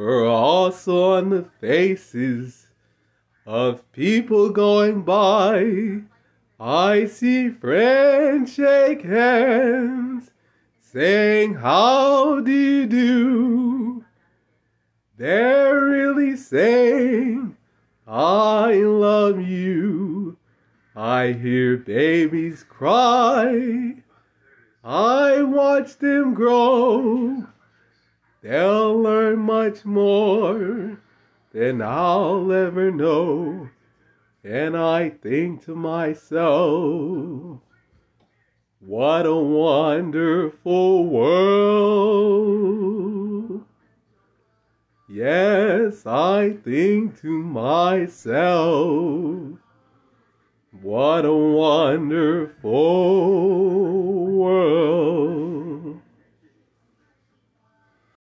are also on the faces of people going by. I see friends shake hands, saying, How do you do? They're really saying, I love you. I hear babies cry. I watch them grow. They'll learn much more than I'll ever know. And I think to myself, what a wonderful world. Yes, I think to myself, what a wonderful.